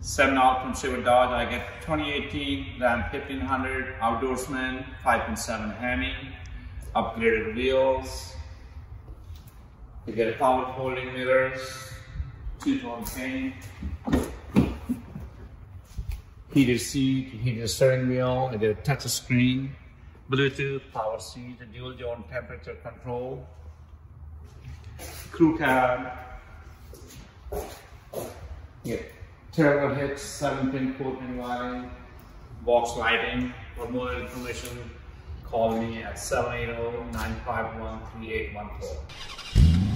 7 out from Sherwood Dodge. I get 2018 Ram 1500 Outdoorsman 5.7 Hemi, upgraded wheels. You get a power folding mirrors, two-tone paint, heated seat, heated steering wheel. I get a touch screen, Bluetooth, power seat, dual zone temperature control, crew cab. Yeah. Turbo hits, 7 pin 4 pin wiring, box lighting. For more information, call me at 780 951 3814.